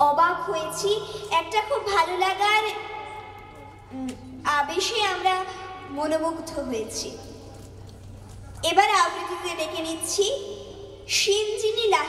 অবাক হয়েছি। একটা খুব ভালো লাগার আবেশে আমরা মনোমুগ্ধ হয়েছি। এবার আবৃত্তিতে ডেকে নিচ্ছি সিনজিনি লাহিড়িকে